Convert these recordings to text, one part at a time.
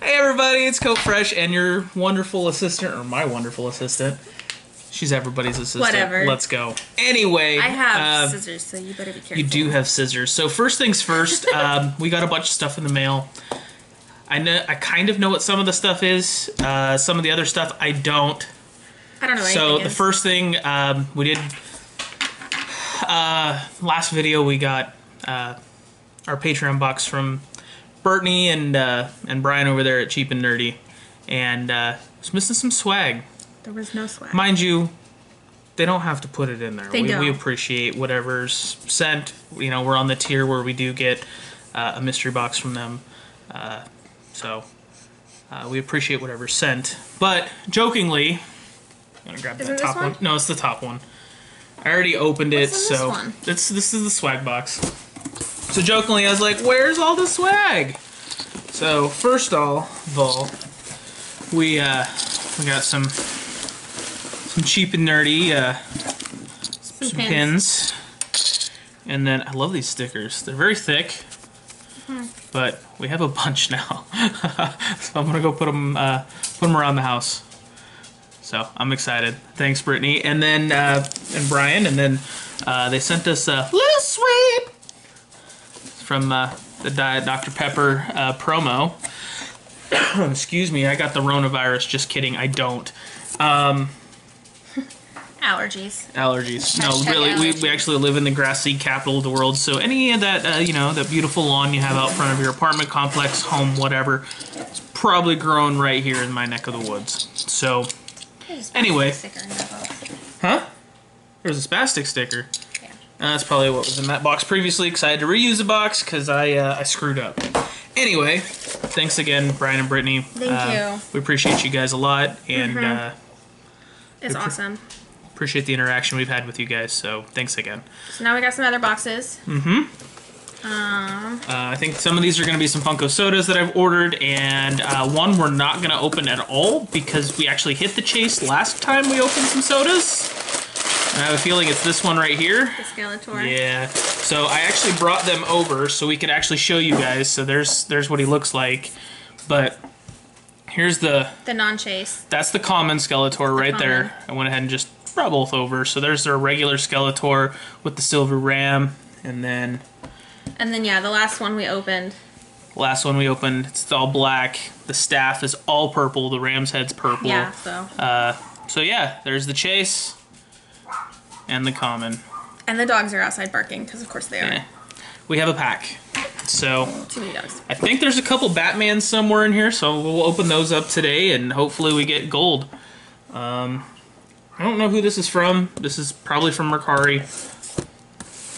Hey everybody, it's Cope Fresh and your wonderful assistant, or my wonderful assistant. She's everybody's assistant. Whatever. Let's go. Anyway, I have uh, scissors, so you better be careful. You do have scissors. So first things first, um, we got a bunch of stuff in the mail. I know, I kind of know what some of the stuff is. Uh, some of the other stuff I don't. I don't know So the is. first thing um, we did uh, last video, we got uh, our Patreon box from Brittany and uh, and Brian over there at Cheap and Nerdy, and uh, was missing some swag. There was no swag. Mind you, they don't have to put it in there. They we, we don't. appreciate whatever's sent. You know, we're on the tier where we do get uh, a mystery box from them. Uh, so uh, we appreciate whatever's sent. But jokingly, I'm gonna grab Is that top one? one? No, it's the top one. I already opened it, What's this so it's this is the swag box. So jokingly, I was like, "Where's all the swag?" So first of all, we uh, we got some some cheap and nerdy uh, some some pins. pins. And then I love these stickers. They're very thick, Hmm. but we have a bunch now. so I'm gonna go put them uh, put them around the house. So I'm excited. Thanks, Brittany, and then uh, and Brian, and then uh, they sent us sweep from uh, the Diet Dr Pepper uh, promo. Excuse me, I got the coronavirus. Just kidding, I don't. Allergies. allergies. No, Hashtag really, we, allergies. we actually live in the grassy capital of the world. So any of that, uh, you know, that beautiful lawn you have out front of your apartment complex, home, whatever, it's probably grown right here in my neck of the woods. So, Anyway. sticker in that box. huh? There's a spastic sticker. Uh, that's probably what was in that box previously. because I had to reuse the box because I uh, I screwed up. Anyway, thanks again, Brian and Brittany. Thank Uh, you. We appreciate you guys a lot and uh, It's awesome. appreciate the interaction we've had with you guys. So thanks again. So now we got some other boxes. Um, Uh, I think some of these are going to be some Funko sodas that I've ordered, and uh, one we're not going to open at all because we actually hit the chase last time we opened some sodas. I have a feeling it's this one right here. the Skeletor. Yeah. So I actually brought them over so we could actually show you guys. So there's there's what he looks like, but here's the The non-chase. that's the common Skeletor right there. I went ahead and just brought both over. So there's their regular Skeletor with the silver ram, and then And then, yeah, the last one we opened. Last one we opened, it's all black. The staff is all purple. The ram's head's purple. Yeah, so. Uh, so yeah, there's the chase and the common. And the dogs are outside barking, because of course they are. Eh. We have a pack. So Too many dogs. I think there's a couple Batmans somewhere in here. So we'll open those up today, and hopefully we get gold. Um, I don't know who this is from. This is probably from Mercari.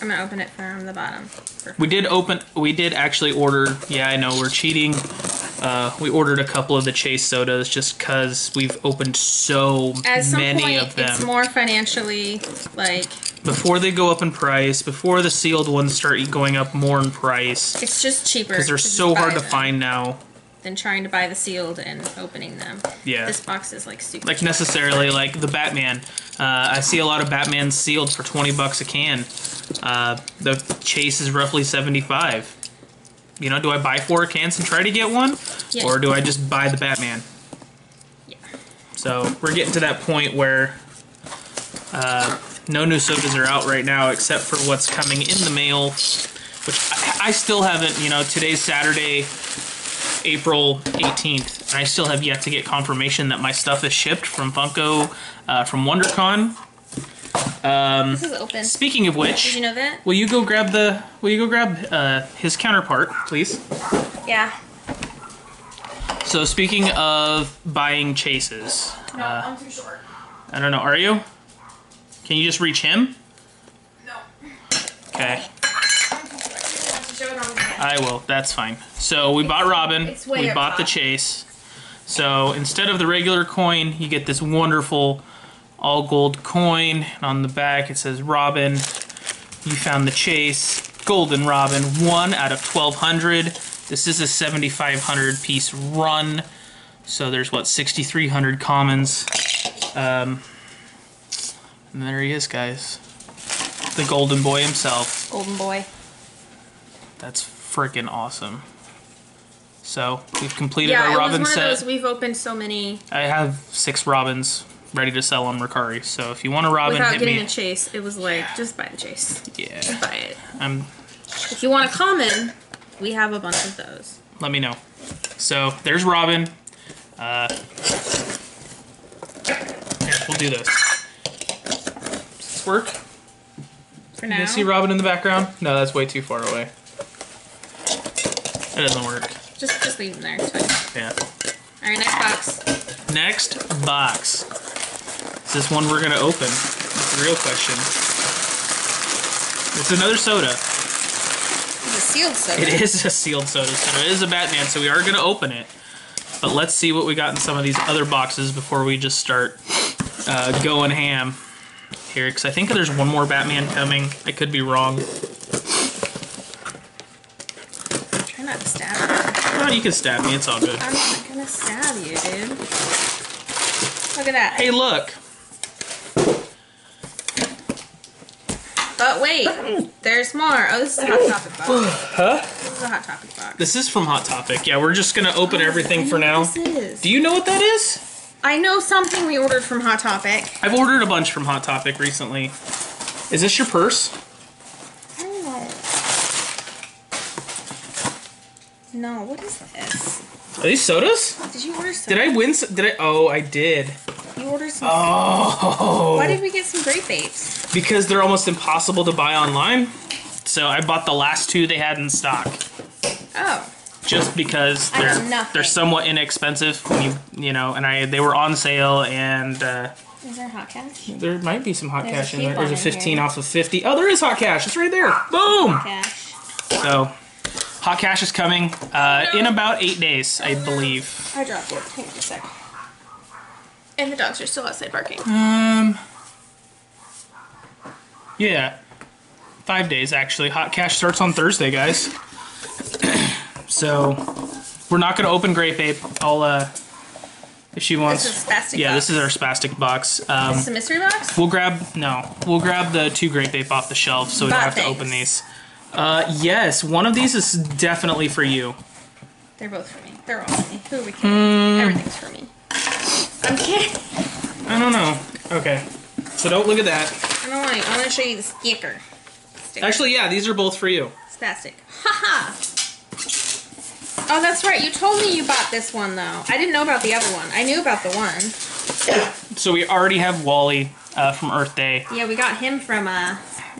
I'm gonna open it from the bottom. Perfect. We did open. We did actually order. Yeah, I know we're cheating. Uh, we ordered a couple of the Chase sodas just because we've opened so At some many point, of them. it's more financially, like, before they go up in price, before the sealed ones start going up more in price, it's just cheaper. because they're so hard to find now. Than trying to buy the sealed and opening them. Yeah. This box is, like, super Like necessarily, like the Batman. Uh, I see a lot of Batman sealed for twenty bucks a can. Uh, the Chase is roughly seventy-five. You know, do I buy four cans and try to get one, Yeah. or do I just buy the Batman? Yeah. So we're getting to that point where uh, no new sodas are out right now, except for what's coming in the mail, which I, I still haven't. You know, today's Saturday, April 18th, and I still have yet to get confirmation that my stuff is shipped from Funko, uh, from WonderCon. This is open. Speaking of Did which, you know that? will you go grab the? Will you go grab uh, his counterpart, please? Yeah. So speaking of buying chases, No, uh, I'm too short. I don't know. Are you? Can you just reach him? No. Okay. I'm too short. I have to show it on the hand. I will. That's fine. So we bought Robin. it's way We up bought the chase. So instead of the regular coin, you get this wonderful all gold coin. And on the back it says Robin. You found the chase. Golden Robin. One out of 1,200. This is a 7,500 piece run. So there's what 6,300 commons. Um, and there he is, guys. The golden boy himself. Golden boy. That's freaking awesome. So we've completed Yeah, our it was one set. of those. We've opened so many I have six Robins ready to sell on Mercari. So if you want a Robin, without hit getting me. a chase. It was like just buy the chase. yeah, Buy it. I'm. If you want a common, we have a bunch of those. Let me know. So there's Robin. Uh, here, we'll do this. Does this work? For now. can see Robin in the background? No, that's way too far away. That doesn't work. just just leave them there. It's fine. Yeah. All right, next box. Next box. Is this one we're gonna open? That's the real question. It's another soda. It's a sealed soda. It is a sealed soda, so it is a Batman, so we are gonna open it. But let's see what we got in some of these other boxes before we just start uh, going ham here, because I think there's one more Batman coming. I could be wrong. Try not to stab you. Oh, you can stab me, it's all good. I'm not gonna stab you, dude. Look at that. Hey, look! But wait, there's more. Oh, this is a hot topic box. Huh? This is a hot topic box. This is from Hot Topic. Yeah, we're just gonna open oh, everything I for now. This is. Do you know what that is? I know something we ordered from Hot Topic. I've ordered a bunch from Hot Topic recently. Is this your purse? I. No, what is this? Are these sodas? Did you order some? Did I win? Did I? Oh, I did. You ordered some. Oh. Why did we get some grape vapes? Because they're almost impossible to buy online. So I bought the last two they had in stock. Oh, Just because they're they're somewhat inexpensive when you you know, and I they were on sale and uh, is there hot cash? there might be some hot There's cash in there. There's a 15 here. off of 50. Oh, there is hot cash. It's right there. Boom. Cash. So hot cash is coming uh, in about eight days, I believe. I dropped it. Hang on a sec. And the dogs are still outside barking. Um. Yeah. Five days actually. Hot cash starts on Thursday, guys. so we're not gonna open Grape Ape. I'll uh if she wants This is spastic Yeah, box. this is our spastic box. Is Um this a mystery box? we'll grab no. We'll grab the two Grape Ape off the shelf so we don't have to open these. Uh yes, one of these is definitely for you. They're both for me. They're all for me. Who are we kidding? Hmm. Everything's for me. I'm kidding. I don't know. Okay. So don't look at that. I don't want to. I want to show you the sticker. sticker. Actually, yeah, these are both for you. Spastic. Haha. Oh, that's right. You told me you bought this one though. I didn't know about the other one. I knew about the one. So we already have WALL-E uh, from Earth Day, Yeah, we got him from uh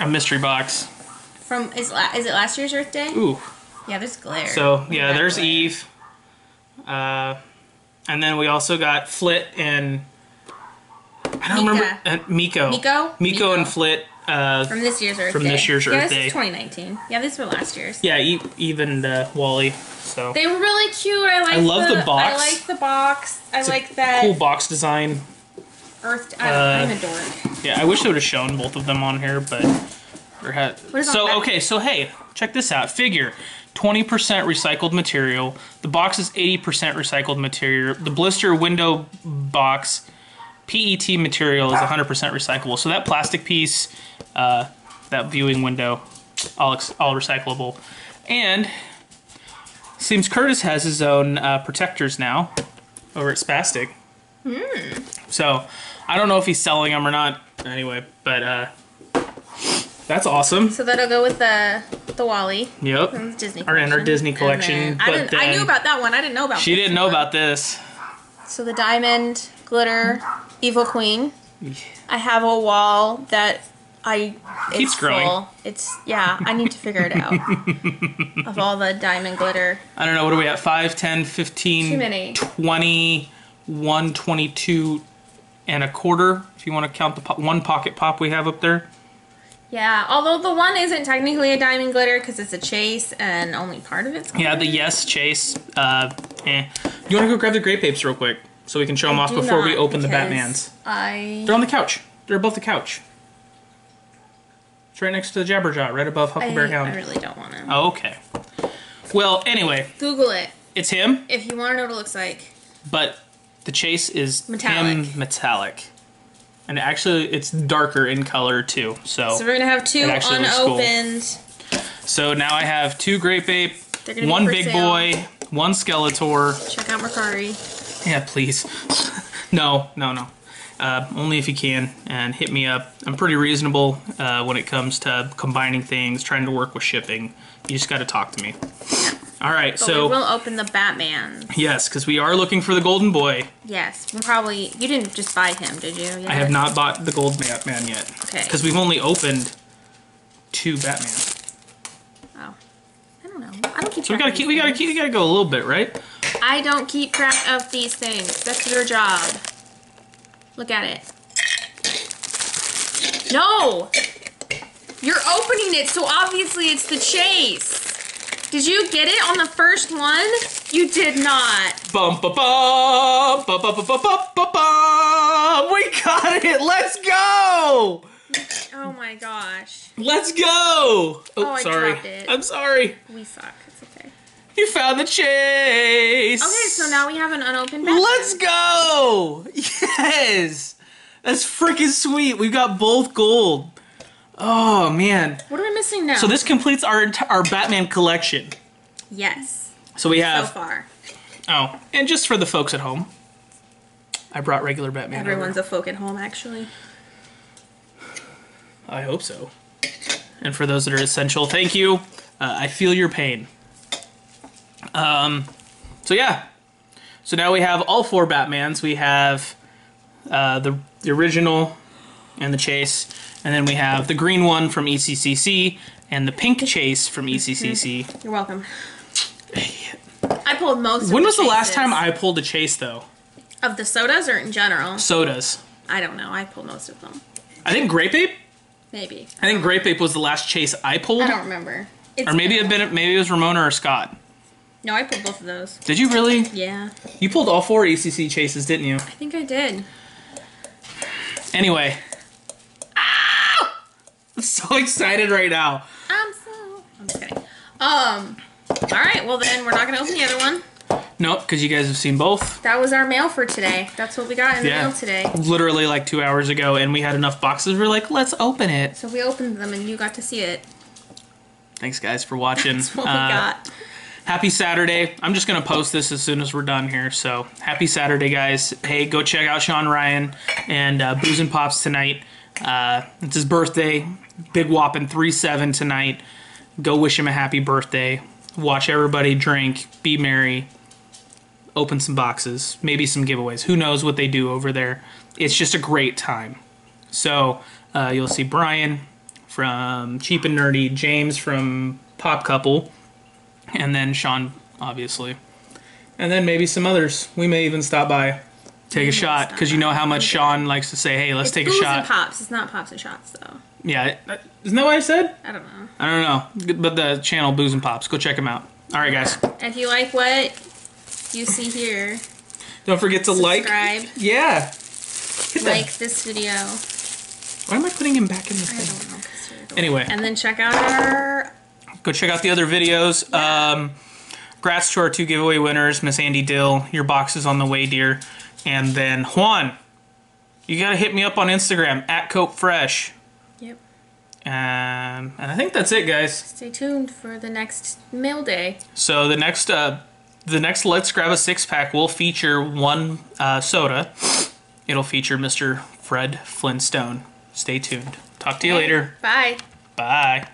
a mystery box. from is la- is it last year's Earth Day? Ooh. Yeah, there's glare. So yeah, there's glare. Eve. Uh, and then we also got Flit and I don't Mika. remember uh, Meeko. Meeko? Meeko and Flit. Uh, from this year's Earth From Day. this year's yeah, Earth this Day. is 2019. Yeah, these were last year's. yeah, e- even uh, WALL-E. So They were really cute. I like. I love the box. I like the box. I It's like that cool box design. Earth. I Uh, I'm a dork. Yeah, I wish I would have shown both of them on here, but there had. So okay, so hey, check this out. Figure. 20% recycled material. The box is 80% recycled material. The blister window box PET material is 100% recyclable. So that plastic piece, uh, that viewing window, all ex- all recyclable. And seems Curtis has his own uh, protectors now over at Spastic. So I don't know if he's selling them or not. Anyway, but uh, that's awesome. So that'll go with the the WALL-E. Yep. the Disney. Or in our. Disney collection, then- I didn't. I knew about that one. I didn't know about. She didn't know one. about this. So the diamond glitter evil queen. I have a wall that I it's Keeps growing. Full. It's yeah. I need to figure it out. of all the diamond glitter. I don't know. What are we at? 5, 10, 15, Too many. 20, 1, 22 and a quarter. If you want to count the po- one pocket pop we have up there. Yeah, although the one isn't technically a diamond glitter because it's a chase and only part of it's. Yeah, the Yes Chase. Uh, eh. You want to go grab the grape apes real quick so we can show them off before we open the Batmans. I They're on the couch. They're above the couch. It's right next to the Jabberjaw, right above I, Huckleberry Hound. I really don't want to. Oh, okay. Well, anyway, Google it it's him, if you want to know what it looks like. but the chase is Metallic. him metallic. And actually, it's darker in color too. So, So we're gonna have two looks cool. unopened. so now I have two grape ape, They're gonna be one big sale. boy, one Skeletor. Check out Mercari. Yeah, please. no, no, no. Uh, only if you can, and hit me up. I'm pretty reasonable uh, when it comes to combining things, trying to work with shipping. You just got to talk to me. All right, But so we will open the Batman. yes, because we are looking for the Golden Boy. Yes, we'll probably. You didn't just buy him, did you? I have not bought the Gold Ma- Man yet. Okay. Because we've only opened two Batman. Oh, I don't know. I don't keep. So we gotta keep. We gotta keep. We gotta go a little bit, right? I don't keep track of these things. That's your job. Look at it. No! You're opening it, so obviously it's the chase. Did you get it on the first one? You did not. Bum ba bum ba ba ba ba ba ba bum. We got it. Let's go. Oh my gosh. Let's go. Oh, oh sorry. Dropped it. I'm sorry. We suck. It's okay. You found the chase. Okay, so now we have an unopened. Let's go. Yes. That's freaking sweet. We've got both gold. Oh man. What am I missing now? So this completes our our Batman collection. Yes. So we have So far. oh, and just for the folks at home, I brought regular Batman. over. Everyone's a folk at home, actually. I hope so. And for those that are essential, thank you. Uh, I feel your pain. Um, so yeah. So now we have all four Batmans. We have uh, the the original and the Chase, and then we have the green one from ECCC and the pink Chase from ECCC. You're welcome. I pulled most. When was the last time I pulled a Chase though? of the sodas or in general? Sodas. I don't know. I pulled most of them. I think Grape Ape. Maybe. I think Grape Ape was the last Chase I pulled, I don't remember. It's or maybe it been maybe it was Ramona or Scott. No, I pulled both of those. Did you really? Yeah, You pulled all four ECC chases, didn't you? I think I did. Anyway. Ah! I'm so excited right now. I'm so. I'm just kidding. Um. All right. Well, then we're not gonna open the other one. Nope, because you guys have seen both. That was our mail for today. That's what we got in the mail today. Literally like two hours ago, and we had enough boxes. We're like, let's open it. So we opened them, and you got to see it. Thanks, guys, for watching. That's what Uh, we got. Happy Saturday. I'm just going to post this as soon as we're done here. So, happy Saturday, guys. Hey, go check out Sean Ryan and uh, Booze and Pops tonight. Uh, it's his birthday. Big whopping 3 7 tonight. Go wish him a happy birthday. Watch everybody drink, be merry, open some boxes, maybe some giveaways. Who knows what they do over there? It's just a great time. So, uh, you'll see Brian from Cheap and Nerdy, James from Pop Couple and then Sean, obviously, and then maybe some others. We may even stop by, take a shot, because you know how much Sean likes to say, "Hey, let's It's take a booze shot." and pops. It's not pops and shots, though. Yeah, isn't that what I said? I don't know. I don't know, but the channel Booze and Pops, go check them out. All right, guys, if you like what you see here, don't forget to like. subscribe, Yeah. Hit that- like this video. Why am I putting him back in the I thing? don't know. 'cause Anyway. And then check out our. Go check out the other videos. Um, grats to our two giveaway winners, Miss Andy Dill. Your box is on the way, dear. And then Juan, you gotta hit me up on Instagram at Cope Fresh. Yep. Um, and I think that's it, guys. Stay tuned for the next mail day. So the next, uh, the next Let's Grab a Six Pack will feature one uh, soda. It'll feature Mr. Fred Flintstone. Stay tuned. Talk to you later. Bye. Bye.